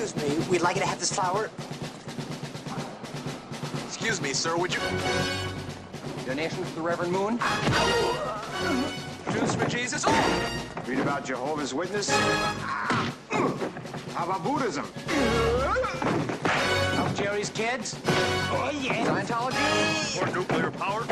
Excuse me, we'd like you to have this flower. Excuse me, sir, would you... Donation to the Reverend Moon? Jews for Jesus? Oh! Read about Jehovah's Witness? How about Buddhism? Help Jerry's kids? Oh, yeah. Scientology? Or nuclear power?